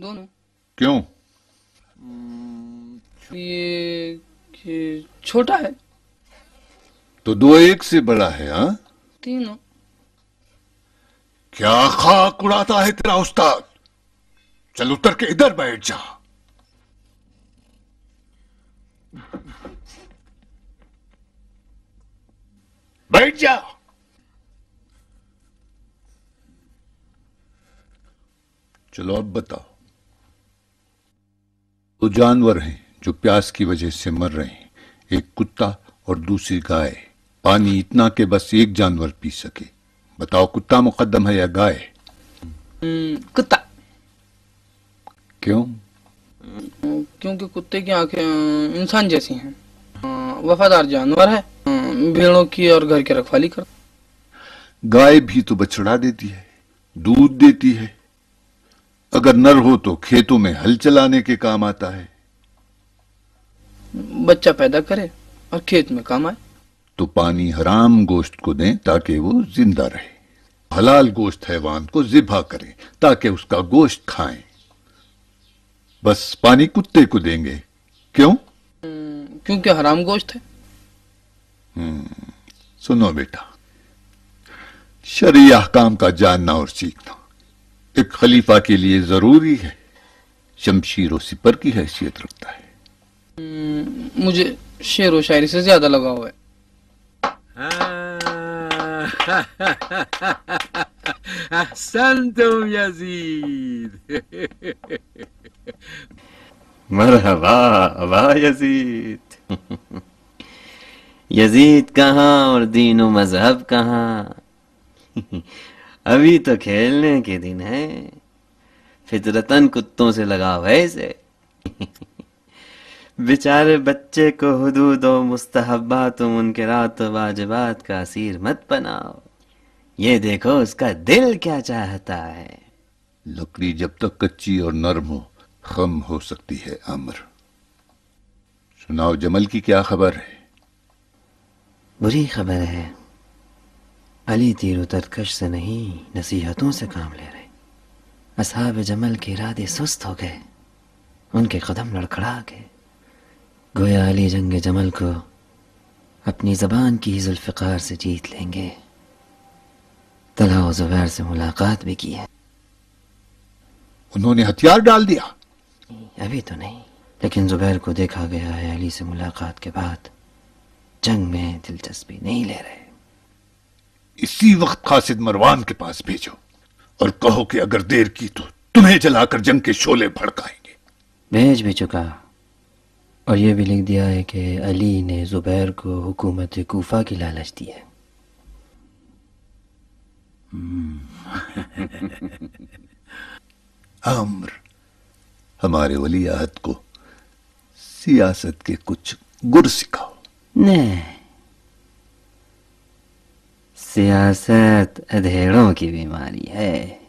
दोनों। क्यों? ये, ये छोटा है। तो दो एक से बड़ा है हाँ? तीनों। क्या खाक उड़ाता है तेरा उस्ताद? चल उतर के इधर बैठ जा। बैठ जा। चलो अब बताओ। दो जानवर हैं जो प्यास की वजह से मर रहे हैं। एक कुत्ता और दूसरी गाय। पानी इतना कि बस एक जानवर पी सके। बताओ कुत्ता मुकदम है या गाय? हम्म, कुत्ता। क्यों? क्योंकि कुत्ते की आँखें इंसान जैसी हैं। वफादार जानवर है। भेड़ों की और घर की रखवाली कर गाय भी तो बछड़ा देती है दूध देती है अगर नर हो तो खेतों में हल चलाने के काम आता है। बच्चा पैदा करे और खेत में काम आए। तो पानी हराम गोश्त को दें ताकि वो ज़िंदा रहे। हलाल गोश्त हैवान को जिबा करें ताकि उसका गोश्त खाएँ। बस पानी कुत्ते को देंगे। क्यों? हम्म, क्योंकि हराम गोश्त है। सुनो बेटा शरी अहकाम का जानना और सीखना। एक खलीफा के लिए ज़रूरी है। शमशीर और सिपर की हैसियत रखता है। हम्म, मुझे शेर और शायरी से ज़्यादा लगा हुआ है। हाँ। संतम यजीद। मरहबा वाह यजीद। यजीद कहाँ और दीन मज़हब कहाँ? अभी तो खेलने के दिन है। फितरतन कुत्तों से लगाव है इसे। बेचारे बच्चे को हदूद व मुस्तहबात उनके रात वाजबात का असीर मत बनाओ। ये देखो उसका दिल क्या चाहता है। लकड़ी जब तक कच्ची और नरम हो खम हो सकती है अमर सुनाओ जमल की क्या खबर है? बुरी खबर है। अली तीर तरकश से नहीं नसीहतों से काम ले रहे। असहाब जमल के इरादे सुस्त हो गए उनके कदम लड़खड़ा गए। गोया अली जंग जमल को अपनी जबान की ही जुल्फ़िकार से जीत लेंगे। तला और जुबैर से मुलाकात भी की है। उन्होंने हथियार डाल दिया। अभी तो नहीं लेकिन जुबैर को देखा गया है अली से मुलाकात के बाद जंग में दिलचस्पी नहीं ले रहे। इसी वक्त खासिद मरवान के पास भेजो और कहो कि अगर देर की तो तुम्हें जलाकर जंग के शोले भड़काएँगे। भेज भी चुका और यह भी लिख दिया है कि अली ने जुबैर को हुकूमत कूफा की लालच दी है। अम्र हमारे वली आहद को सियासत के कुछ गुर सिखाओ। नहीं। सियासत अधेड़ों की बीमारी है।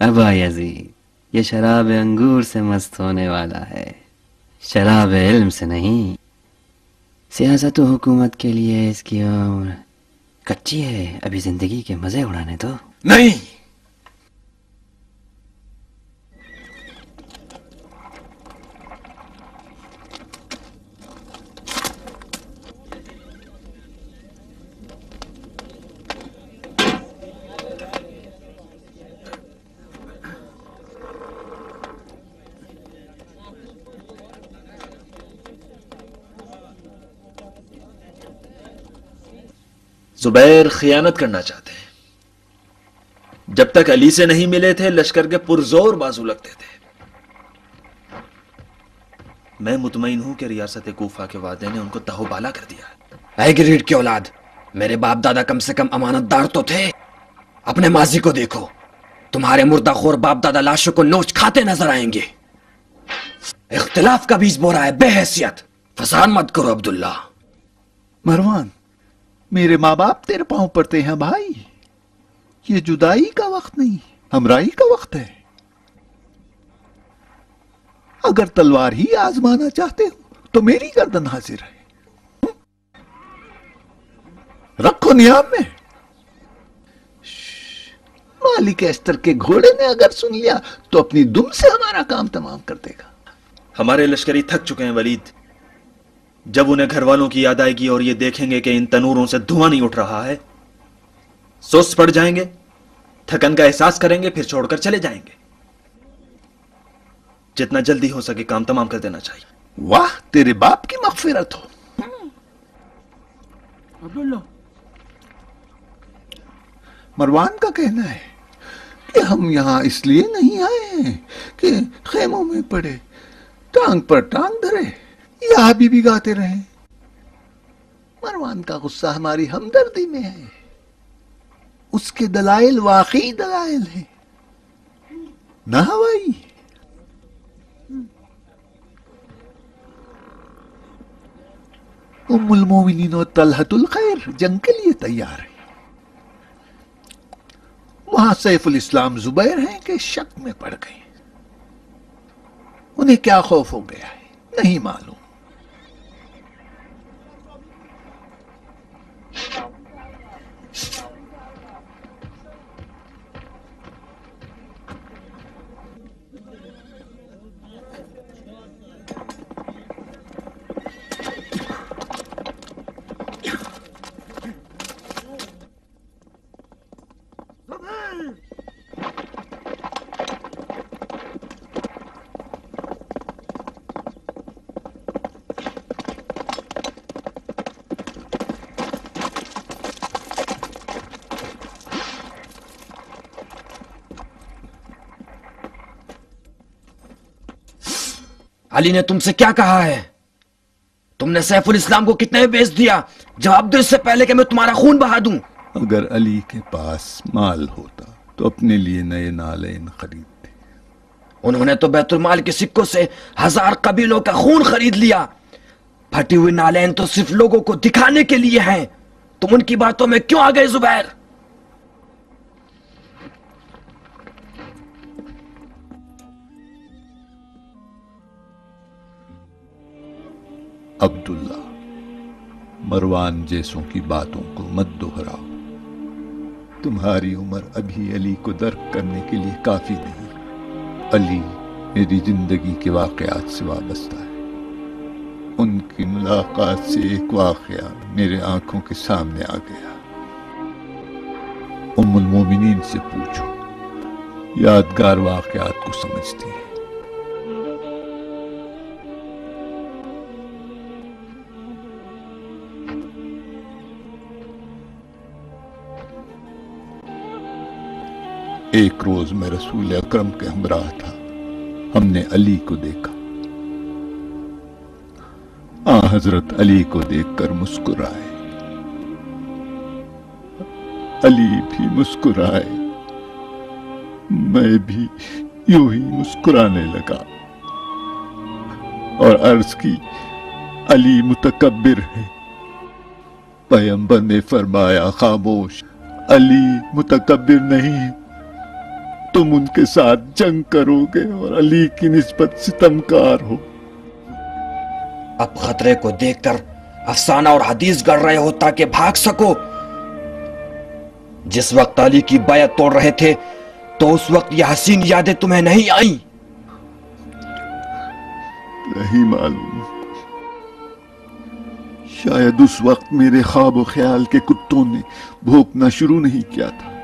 अबा यजीद ये शराब अंगूर से मस्त होने वाला है। शराब इल्म से नहीं। सियासत हुकूमत के लिए इसकी उम्र कच्ची है। अभी ज़िंदगी के मज़े उड़ाने तो नहीं। जुबैर खियानत करना चाहते हैं। जब तक अली से नहीं मिले थे लश्कर के पुरजोर बाजू लगते थे। मैं मुतमईन हूँ कि रियासत कूफा के वादे ने उनको तहोबाला कर दिया ऐ ग्रीड की औलाद मेरे बाप दादा कम से कम अमानतदार तो थे। अपने माजी को देखो तुम्हारे मुर्दाखोर बाप दादा लाशों को नोच खाते नज़र आएँगे। इख्तिलाफ का बीज बोरा है बेहैसियत। फसान मत करो अब्दुल्ला मरवान मेरे माँ बाप तेरे पाँव पड़ते हैं भाई। ये जुदाई का वक्त नहीं, हमराई का वक्त है। अगर तलवार ही आजमाना चाहते हो तो मेरी गर्दन हाजिर है। रखो नियाम में। मालिक एस्तर के घोड़े ने अगर सुन लिया तो अपनी दुम से हमारा काम तमाम कर देगा। हमारे लश्करी थक चुके हैं वलीद। जब उन्हें घर वालों की याद आएगी और ये देखेंगे कि इन तनूरों से धुआँ नहीं उठ रहा है सुस्त पड़ जाएँगे थकन का एहसास करेंगे फिर छोड़कर चले जाएँगे। जितना जल्दी हो सके काम तमाम कर देना चाहिए। वाह तेरे बाप की मगफिरत हो। मरवान का कहना है कि हम यहाँ इसलिए नहीं आए हैं कि खेमों में पड़े टांग पर टांग धरे। या भी गाते रहे। मरवान का गुस्सा हमारी हमदर्दी में है। उसके दलाइल वाकई दलाइल है। ना हवाई। उम्मुल मोमिनीन और तलहतुल खैर, जंग के लिए तैयार है। वहाँ सैफुल इस्लाम जुबैर हैं कि शक में पड़ गए। उन्हें क्या खौफ हो गया है? नहीं मालूम। अली ने तुमसे क्या कहा है? तुमने सैफुल इस्लाम को कितने बेच दिया? जवाब दो इससे पहले कि मैं तुम्हारा खून बहा दूँ। अगर अली के पास माल होता तो अपने लिए नए नालैन खरीदते। उन्होंने तो बैतुल माल के सिक्कों से हज़ार कबीलों का खून खरीद लिया। फटी हुई नालैन तो सिर्फ़ लोगों को दिखाने के लिए हैं। तुम उनकी बातों में क्यों आ गए जुबैर? अब्दुल्ला, मरवान जैसों की बातों को मत दोहराओ। तुम्हारी उम्र अभी अली को दर्क करने के लिए काफ़ी नहीं। अली मेरी ज़िंदगी के वाकयात से वाबस्ता है। उनकी मुलाकात से एक वाकया मेरे आँखों के सामने आ गया। उम्मुल मोमिनीन से पूछो, यादगार वाकयात को समझती है। एक रोज मैं रसूल अकरम के हमराह था। हमने अली को देखा। आ हज़रत अली को देखकर मुस्कुराए। अली भी मुस्कुराए। मैं भी यूँ ही मुस्कुराने लगा। और अर्ज़ की, अली मुतकब्बिर है। पैगंबर ने फरमाया, खामोश, अली मुतकबिर नहीं तुम उनके साथ जंग करोगे और अली की निस्बत सितमकार हो। अब खतरे को देखकर अफसाना और हदीस गढ़ रहे हो ताकि भाग सको। जिस वक्त अली की बैत तोड़ रहे थे तो उस वक्त यह हसीन यादें तुम्हें नहीं आई। नहीं मालूम। शायद उस वक्त मेरे ख्वाब ख्याल के कुत्तों ने भोंकना शुरू नहीं किया था।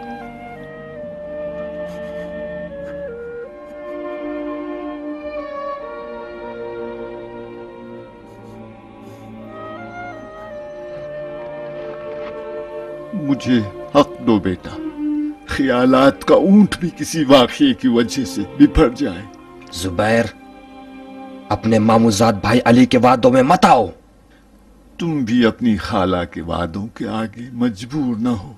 मुझे हक दो बेटा। ख्यालात का ऊँट भी किसी वाकये की वजह से बिफर जाए। जुबैर अपने मामूजाद भाई अली के वादों में मत आओ। तुम भी अपनी खाला के वादों के आगे मजबूर न हो।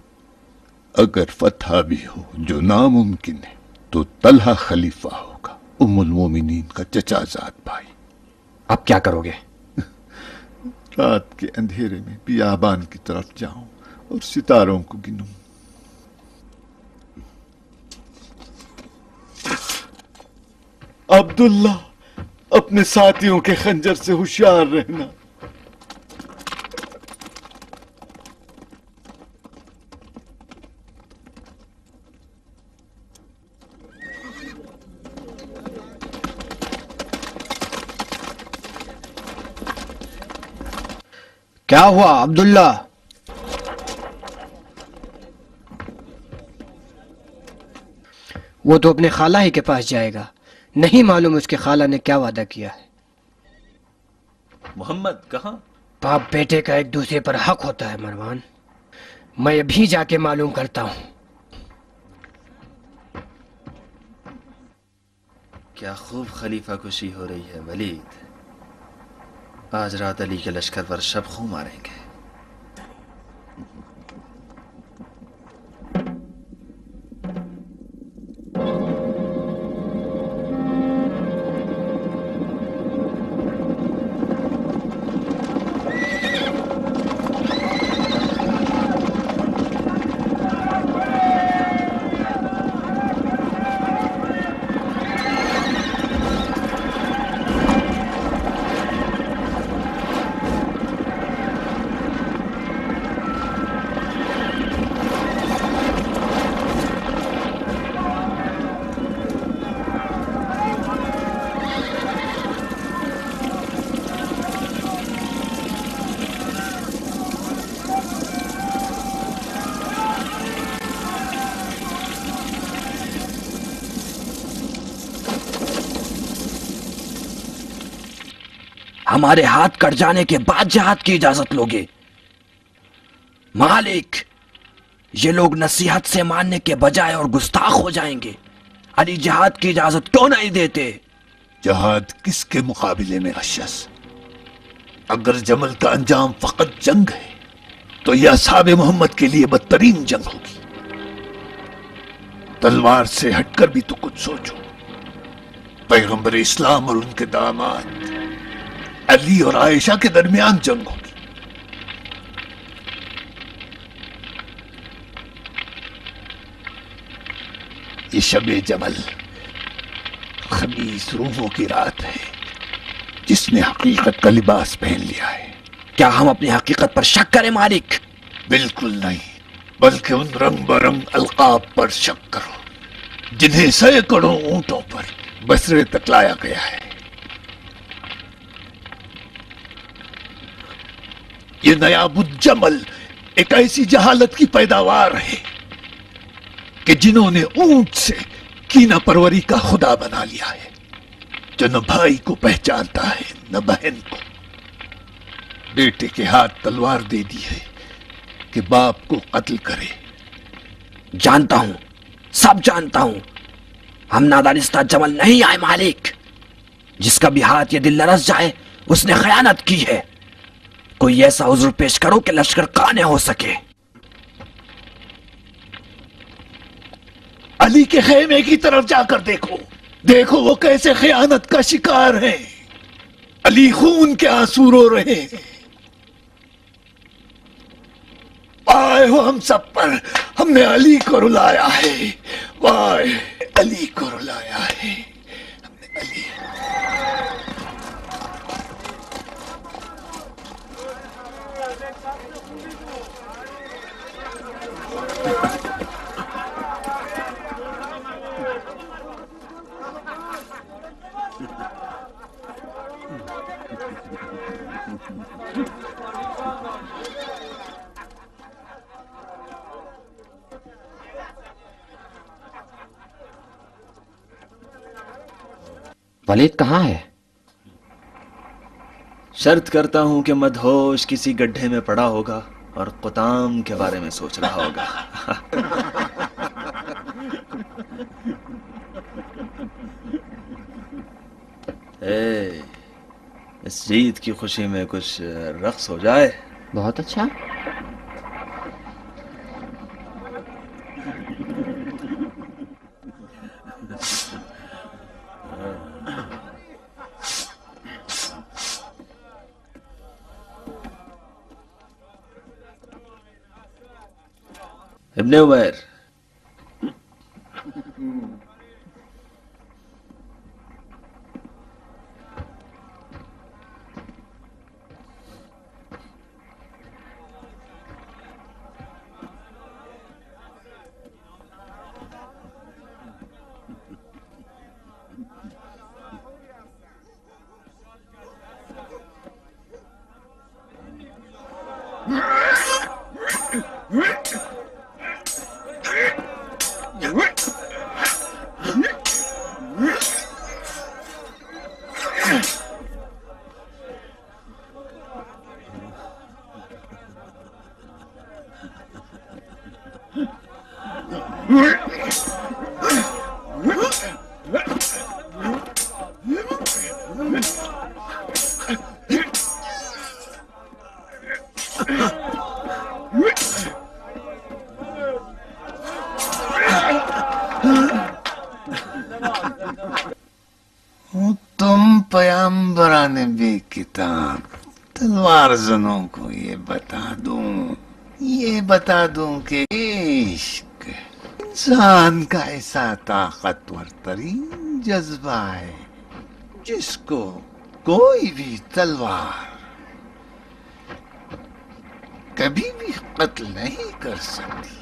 अगर फतह भी हो जो नामुमकिन है तो तलहा खलीफा होगा उमुल मोमिनीन का चचाजाद भाई। अब क्या करोगे? रात के अंधेरे में बियाबान की तरफ़ जाऊँ। और सितारों को गिनूं। अब्दुल्ला, अपने साथियों के खंजर से होशियार रहना। क्या हुआ अब्दुल्ला? वो तो अपने खाला ही के पास जाएगा। नहीं मालूम उसके खाला ने क्या वादा किया है। मोहम्मद कहा? बाप बेटे का एक दूसरे पर हक होता है मरवान। मैं अभी जाके मालूम करता हूँ। क्या खूब खलीफा खुशी हो रही है वलीद। आज रात अली के लश्कर पर शब खूब मारेंगे। हमारे हाथ कट जाने के बाद जहाद की इजाज़त लोगे। मालिक, ये लोग नसीहत से मानने के बजाय और गुस्ताख हो जाएँगे। अली, जहाद की इजाज़त क्यों नहीं देते? जहाद किसके मुकाबले में अशस? अगर जमल का अंजाम फकत जंग है तो यह साब मोहम्मद के लिए बदतरीन जंग होगी। तलवार से हटकर भी तो कुछ सोचो। पैगंबर इस्लाम और उनके दामाद अली और आयशा के दरमियान जंग होगी। ये शब जमल खमीस रूहों की रात है, जिसने हकीकत का लिबास पहन लिया है। क्या हम अपनी हकीकत पर शक करें, मालिक? बिल्कुल नहीं, बल्कि उन रंग बरंग अलकाब पर शक करो, जिन्हें सैकड़ों ऊंटों पर बसरे तक लाया गया है। ये नया बुजमल एक ऐसी जहालत की पैदावार है कि जिन्होंने ऊँट से कीना परवरी का खुदा बना लिया है, जो न भाई को पहचानता है, न बहन को। बेटे के हाथ तलवार दे दी है कि बाप को कत्ल करे। जानता हूँ, सब जानता हूँ, हम नादानिस्ता जमल नहीं आए मालिक। जिसका भी हाथ ये दिल लरस जाए, उसने खयानत की है। कोई ऐसा उज्र पेश करो कि लश्कर काने हो सके। अली के खेमे की तरफ़ जाकर देखो। देखो वो कैसे खयानत का शिकार है। अली खून के आँसू रो रहे हैं। आए हो हम सब पर। हमने अली को रुलाया है। वाह, अली को रुलाया है। हमने अली वलीद कहाँ है? शर्त करता हूँ कि मदहोश किसी गड्ढे में पड़ा होगा। और कुताम के बारे में सोच रहा होगा। ए, इस जीत की खुशी में कुछ रक्स हो जाए। बहुत अच्छा। इब्ने पयाम्बरान बेकिताब तलवार जनों को ये बता दूँ, ये बता दूँ कि इश्क, इंसान का ऐसा ताकतवर तरीन जज्बा है, जिसको कोई भी तलवार कभी भी कत्ल नहीं कर सकती।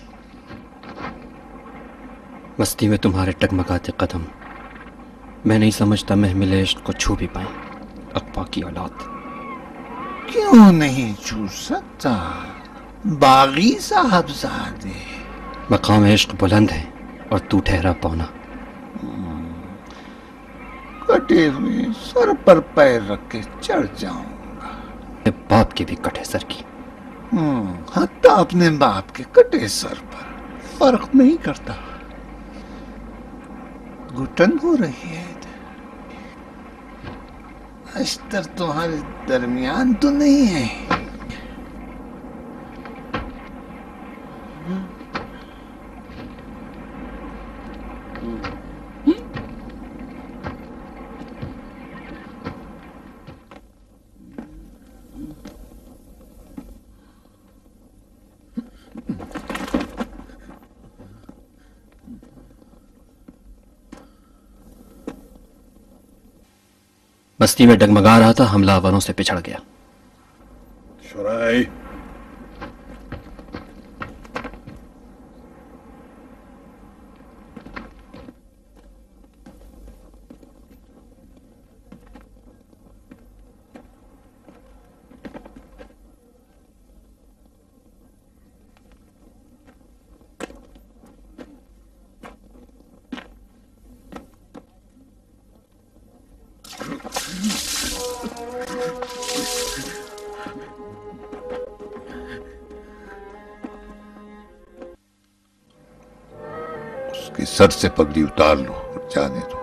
मस्ती में तुम्हारे टकमकाते कदम, मैं नहीं समझता महमिल इश्क को छू भी पाए अकबा की औलाद। क्यों नहीं छू सकता? बागी साहबजादे। मकाम इश्क बुलंद है और तू ठहरा पौना। कटे हुए सर पर पैर रख के चढ़ जाऊँगा। मैं बाप के भी कटे सर की। हम्म, हत्या अपने बाप के कटे सर पर। फ़र्क नहीं करता। घुटन हो रही है। अस्तर तुम्हारे दरमियान तो नहीं है। मस्ती में डगमगा रहा था हमलावरों से पिछड़ गया। सर से पगड़ी उतार लो और जाने दो।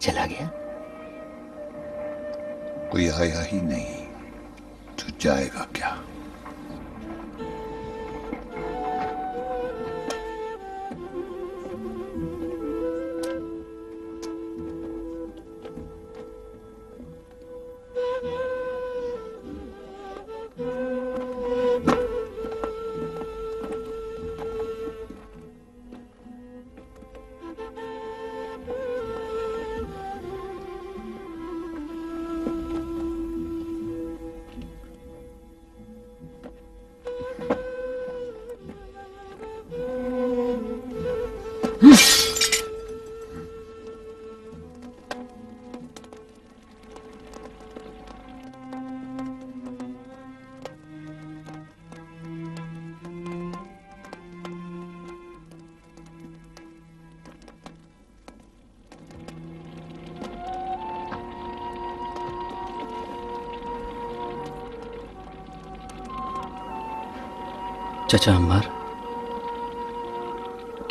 चला गया? कोई आया ही नहीं तो जाएगा क्या? चचा अम्मार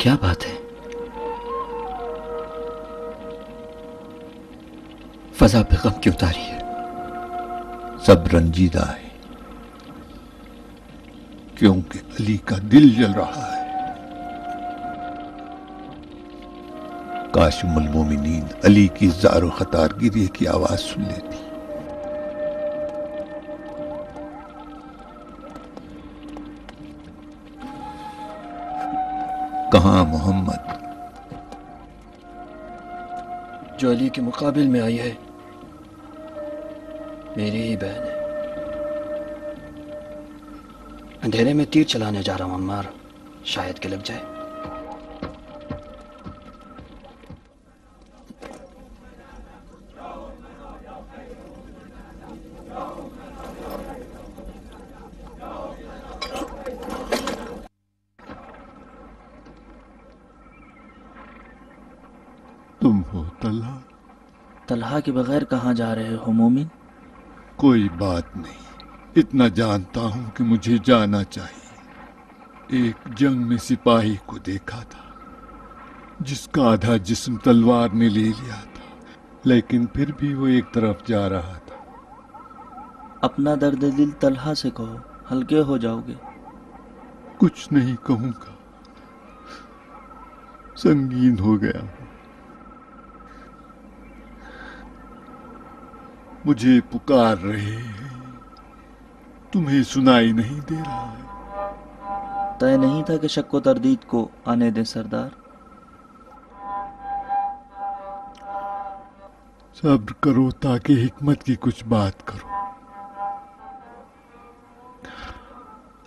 क्या बात है? फजा पे गम क्यों उतारी है? सब रंजीदा है। क्योंकि अली का दिल जल रहा है। काश उम्मुल मोमिनीन अली की जारो खतार गिरी की आवाज़ सुन लेती। कहा मोहम्मद? जो अली के मुकाबले में आई है, मेरी ही बहन है। अंधेरे में तीर चलाने जा रहा हूँ, अम्मार, शायद के लग जाए तुम हो तला तलहा के बगैर कहाँ जा रहे हो मोमिन? कोई बात नहीं। इतना जानता हूँ कि मुझे जाना चाहिए। एक जंग में सिपाही को देखा था जिसका आधा जिस्म तलवार ने ले लिया था लेकिन फिर भी वो एक तरफ़ जा रहा था। अपना दर्द दिल तलहा से कहो हल्के हो जाओगे। कुछ नहीं कहूँगा। संगीन हो गया हूँ। मुझे पुकार रहे हैं। तुम्हें सुनाई नहीं दे रहा है। तय नहीं था कि शक्को तरदीद को आने दे सरदार। सब्र करो ताकि हिकमत की कुछ बात करो।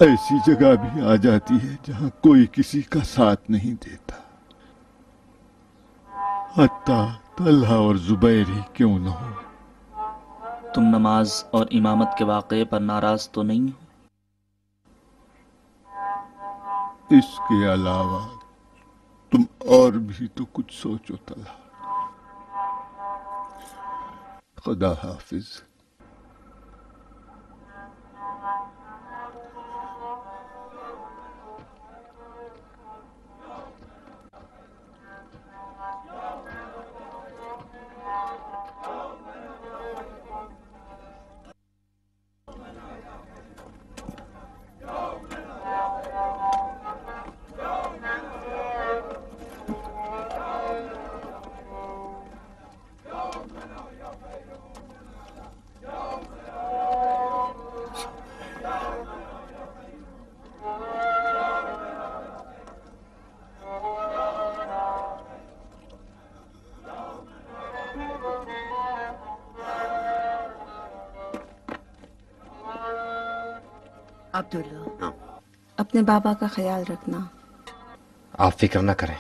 ऐसी जगह भी आ जाती है जहाँ कोई किसी का साथ नहीं देता। हत्ता तल्हा और जुबैर ही क्यों न हो? तुम नमाज़ और इमामत के वाक़े पर नाराज़ तो नहीं हो? इसके अलावा तुम और भी तो कुछ सोचो तला खुदा हाफिज। अब्दुल्ला हाँ। अपने बाबा का ख्याल रखना। आप फ़िक्र ना करें।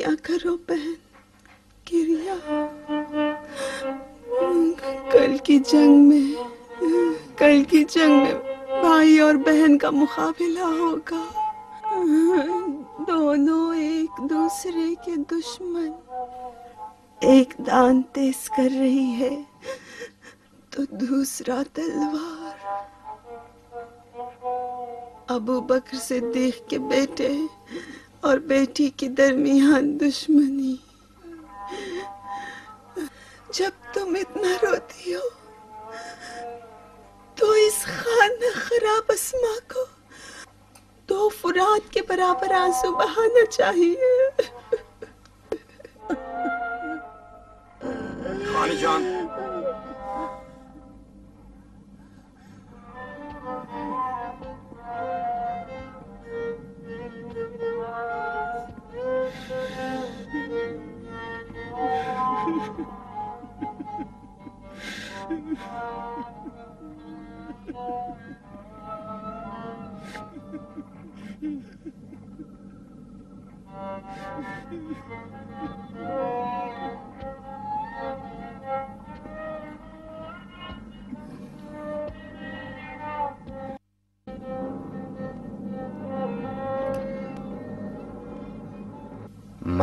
किरिया करो बहन, किरिया। कल की जंग में, कल की जंग में भाई और बहन का मुकाबला होगा। दोनों एक दूसरे के दुश्मन। एक दान तेज कर रही है तो दूसरा तलवार। अबू बकर सिद्दीक के बेटे और बेटी के दरमियान दुश्मनी। जब तुम इतना रोती हो तो इस खान खराब असमा को दो फुरात के बराबर आँसू बहाना चाहिए।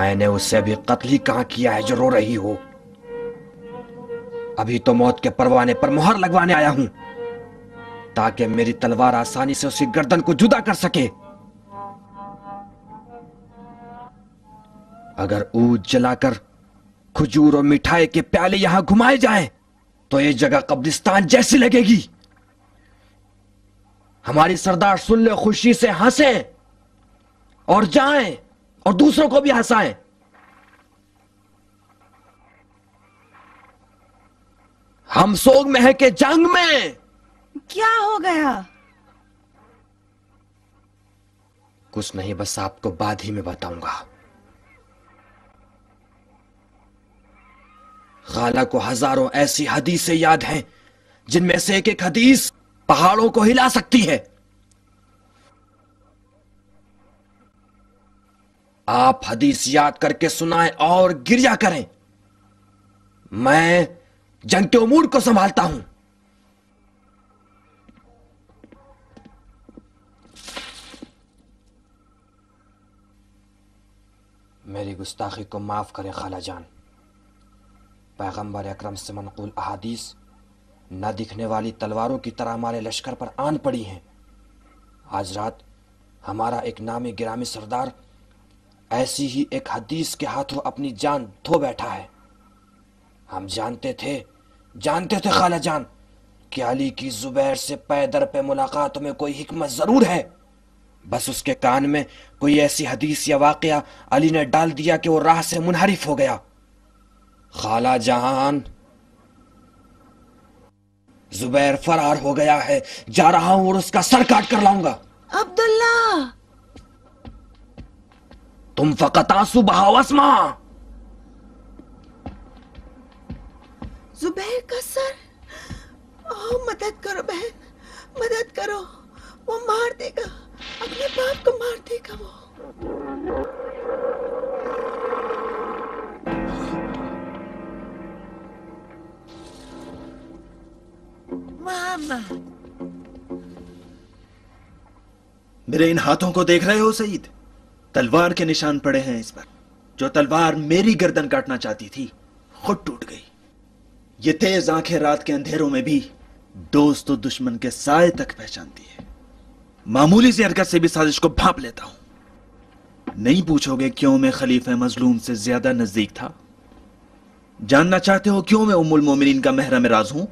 मैंने उससे अभी कत्ल ही कहाँ किया है जो रो रही हो? अभी तो मौत के परवाने पर मोहर लगवाने आया हूँ ताकि मेरी तलवार आसानी से उसकी गर्दन को जुदा कर सके। अगर ऊद जलाकर खजूर और मिठाई के प्याले यहाँ घुमाए जाएँ, तो ये जगह कब्रिस्तान जैसी लगेगी। हमारी सरदार सुन ले खुशी से हंसे और जाएँ। और दूसरों को भी हंसाएँ हम सोग में है के जंग में। क्या हो गया? कुछ नहीं बस आपको बाद ही में बताऊँगा। खाला को हज़ारों ऐसी हदीसें याद हैं जिनमें से एक एक हदीस पहाड़ों को हिला सकती है। आप हदीस याद करके सुनाएँ और गिरिया करें। मैं जंग के उमूर को संभालता हूँ। मेरी गुस्ताखी को माफ़ करें खाला जान। पैगंबर अकरम से मनकूल अहादीस न दिखने वाली तलवारों की तरह हमारे लश्कर पर आन पड़ी हैं। आज रात हमारा एक नामी गिरामी सरदार ऐसी ही एक हदीस के हाथों अपनी जान धो बैठा है। हम जानते थे जानते थे खाला जान, कि अली की जुबैर से पैदर पे मुलाकात में कोई हिकमत ज़रूर है। बस उसके कान में कोई ऐसी हदीस या वाकया अली ने डाल दिया कि वो राह से मुनहरिफ हो गया। खाला जहान जुबैर फरार हो गया है। जा रहा हूँ और उसका सर काट कर लाऊँगा। अब्दुल्ला! तुम फकत आँसू बहाओ असमा जुबैर का सर। ओ मदद करो बहन मदद करो। वो मार देगा अपने बाप को मार देगा वो। मामा। मेरे इन हाथों को देख रहे हो सईद? तलवार के निशान पड़े हैं इस पर। जो तलवार मेरी गर्दन काटना चाहती थी, खुद टूट गई। ये तेज आँखें रात के अंधेरों में भी दोस्त और दुश्मन के साय तक पहचानती है। मामूली सी हरकत से भी साजिश को भाप लेता हूँ। नहीं पूछोगे क्यों मैं खलीफा मजलूम से ज़्यादा नज़दीक था? जानना चाहते हो क्यों मैं उमुल मोमिनीन का महरम राज हूँ?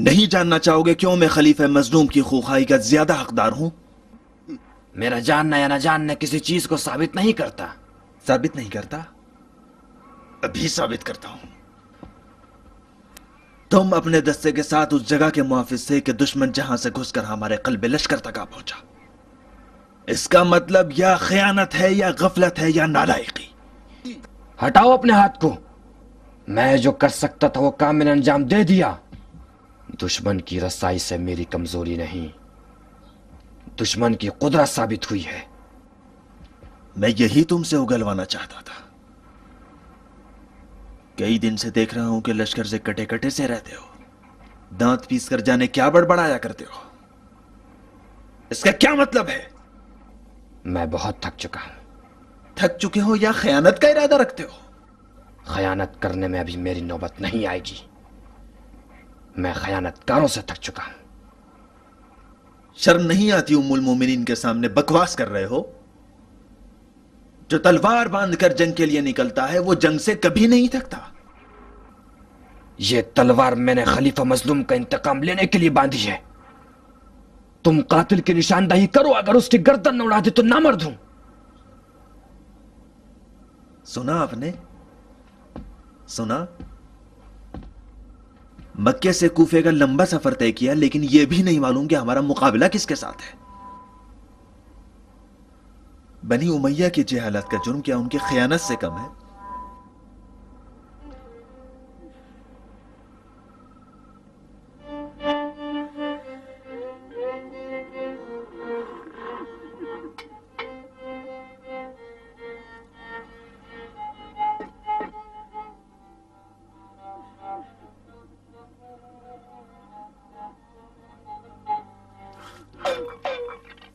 नहीं जानना चाहोगे क्यों मैं खलीफा मजलूम की खूखाई का ज़्यादा हकदार हूँ? मेरा जानना या न जानना किसी चीज़ को साबित नहीं करता। साबित नहीं करता? अभी साबित करता हूँ। तुम अपने दस्ते के साथ उस जगह के मुआफिज थे कि दुश्मन जहाँ से घुसकर हमारे कल्बे लश्कर तक आ पहुँचा। इसका मतलब या खयानत है या गफलत है या नालायकी। हटाओ अपने हाथ को। मैं जो कर सकता था वो काम मैंने अंजाम दे दिया। दुश्मन की रसाई से मेरी कमज़ोरी नहीं। दुश्मन की कुदरत साबित हुई है। मैं यही तुमसे उगलवाना चाहता था। कई दिन से देख रहा हूँ कि लश्कर से कटे कटे से रहते हो। दांत पीस कर जाने क्या बड़बड़ाया करते हो? इसका क्या मतलब है? मैं बहुत थक चुका हूँ। थक चुके हो या खयानत का इरादा रखते हो? खयानत करने में अभी मेरी नौबत नहीं आएगी। मैं खयानतकारों से थक चुका हूँ। शर्म नहीं आती उम्मुल मोमिनीन के सामने, बकवास कर रहे हो? जो तलवार बांधकर जंग के लिए निकलता है, वो जंग से कभी नहीं थकता। ये तलवार मैंने खलीफा मजलूम का इंतकाम लेने के लिए बांधी है। तुम कातिल की निशानदाही करो, अगर उसकी गर्दन न उड़ा दे तो ना मर दू सुना आपने? सुना? मक्के से कूफे का लंबा सफ़र तय किया, लेकिन यह भी नहीं मालूम कि हमारा मुकाबला किसके साथ है। बनी उमैया की जहालत का जुर्म क्या उनकी खयानत से कम है?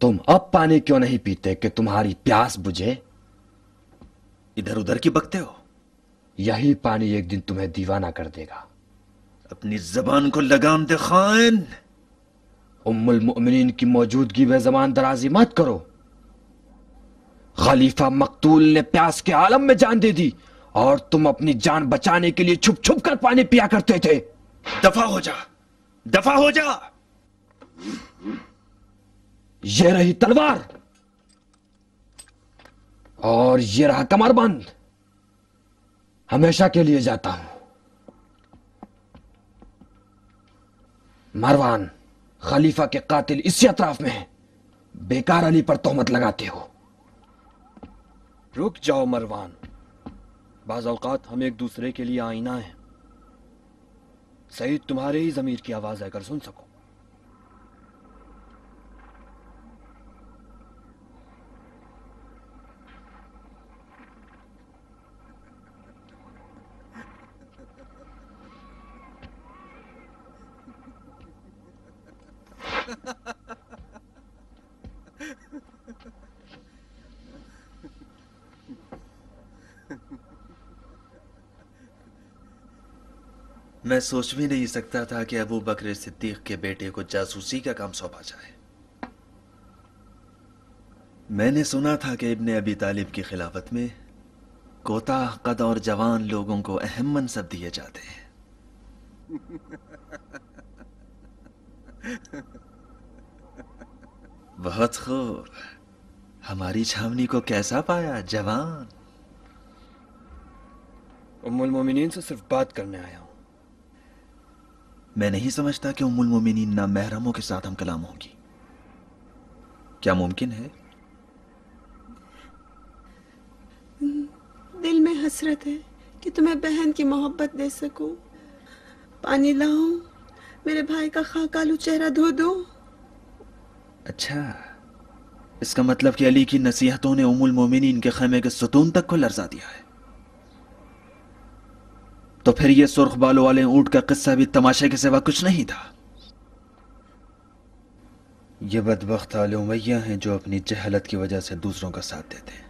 तुम अब पानी क्यों नहीं पीते कि तुम्हारी प्यास बुझे? इधर उधर की बकते हो। यही पानी एक दिन तुम्हें दीवाना कर देगा। अपनी जबान को लगाम दे खान। उम्मुल मुमिनीन की मौजूदगी में जबान दराजी मत करो। खलीफा मकतूल ने प्यास के आलम में जान दे दी और तुम अपनी जान बचाने के लिए छुप छुप कर पानी पिया करते थे। दफ़ा हो जा। दफ़ा हो जा। ये रही तलवार। और ये रहा कमरबंद। हमेशा के लिए जाता हूँ। मरवान, खलीफा के कातिल इसी अतराफ में है। बेकार अली पर तोहमत लगाते हो। रुक जाओ मरवान। बाज औकात हम एक दूसरे के लिए आईना है। सईद तुम्हारे ही जमीर की आवाज़ आकर सुन सको। मैं सोच भी नहीं सकता था कि अबू बकर सिद्दीक के बेटे को जासूसी का काम सौंपा जाए। मैंने सुना था कि इब्ने अबी तालिब की खिलाफत में कोता कद और जवान लोगों को अहम मनसब दिए जाते हैं। बहुत खूब। हमारी छावनी को कैसा पाया जवान? उम्मुल मोमिनीन से सिर्फ़ बात करने आया हूँ। मैं नहीं समझता कि उम्मुल मोमिनीन ना महरमों के साथ हम कलाम होगी। क्या मुमकिन है? दिल में हसरत है कि तुम्हें बहन की मोहब्बत दे सकूँ। पानी लाऊं मेरे भाई का खाकालू चेहरा धो दो। अच्छा। इसका मतलब कि अली की नसीहतों ने उमुल मोमिनीन के खेमे के सुतून तक को लर्जा दिया है। तो फिर ये सुर्ख बालों वाले ऊँट का किस्सा भी तमाशे के सिवा कुछ नहीं था। ये बदबख्त आल उमैया हैं जो अपनी जहलत की वजह से दूसरों का साथ देते हैं।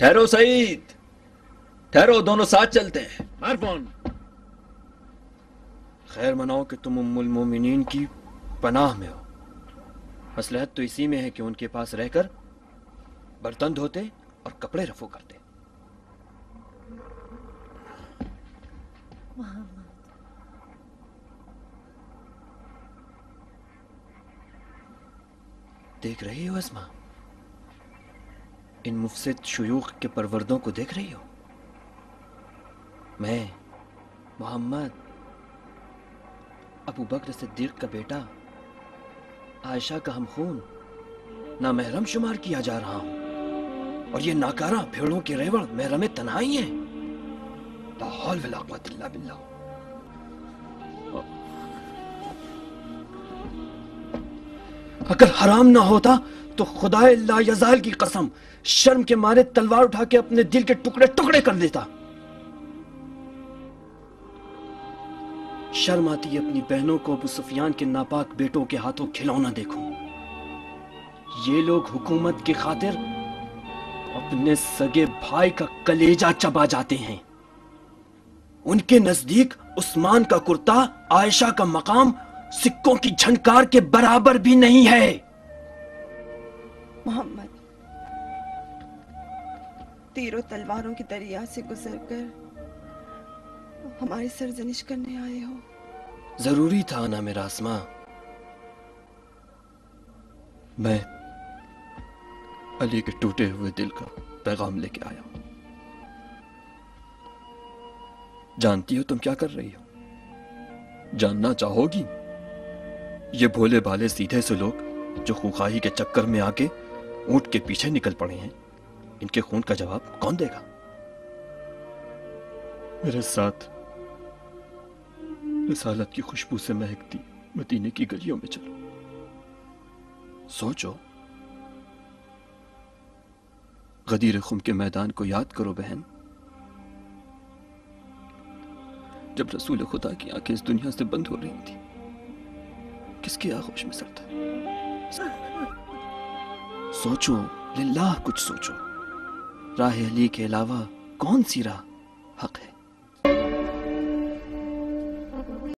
ठहरो सईद। ठहरो दोनों साथ चलते हैं। खैर मनाओ कि तुम उम्मुल मोमिनीन की पनाह में हो। मसलहत तो इसी में है कि उनके पास रहकर बर्तन धोते और कपड़े रफू करते। देख रही हो असमा? इन मुफसिद शयूख के परवरदों को देख रही हो? मैं, मोहम्मद, अबू बकर सिद्दीक का बेटा आयशा का हम खून, ना महरम शुमार किया जा रहा हूँ, और ये नाकारा भेड़ों के रेवड़ महरम तनाई है। इल्ला अगर हराम ना होता तो खुदा ला यजाल की कसम, शर्म के मारे तलवार उठा के अपने दिल के टुकड़े टुकड़े कर देता। शर्म आती है अपनी बहनों को, अबू सुफियान के नापाक बेटों के हाथों खिलौना देखूँ। ये लोग हुकूमत की खातिर अपने सगे भाई का कलेजा चबा जाते हैं। उनके नज़दीक उस्मान का कुर्ता, आयशा का मकाम, सिक्कों की झनकार के बराबर भी नहीं है। मोहम्मद, तीरों तलवारों की दरिया से गुजरकर हमारी सरजनिश करने आए हो। ज़रूरी था ना मेरा आसमा। मैं अली के टूटे हुए दिल का पैगाम लेके आया जानती हो तुम क्या कर रही हो? जानना चाहोगी? ये भोले भाले सीधे से लोग जो खुखाही के चक्कर में आके ऊँट के पीछे निकल पड़े हैं, इनके खून का जवाब कौन देगा? मेरे साथ रिसालत की खुशबू से महकती मदीने की गलियों में चलो। सोचो। गदीर खुम के मैदान को याद करो बहन। जब रसूल खुदा की आँखें इस दुनिया से बंद हो रही थी, किसकी आगोश में सर था? सोचो, लिल्लाह कुछ सोचो। राह अली के अलावा कौन सी राह हक है?